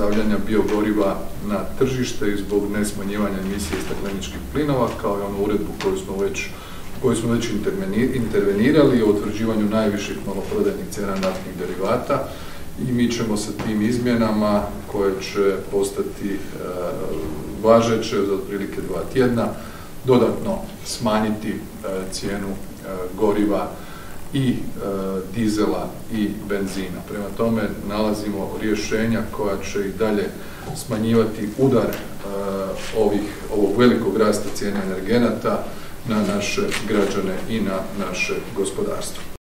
stavljanja biogoriva na tržište i zbog nesmanjivanja emisije stakleničkih plinova, kao i onu uredbu koju smo već koju smo već intervenirali o utvrđivanju najviših maloprodajnih cijena naftnih derivata. I mi ćemo sa tim izmjenama koje će postati e, važeće za otprilike dva tjedna dodatno smanjiti e, cijenu e, goriva i dizela i benzina. Prema tome nalazimo rješenja koja će i dalje smanjivati udar ovih, ovog velikog rasta cijene energenata na naše građane i na naše gospodarstvo.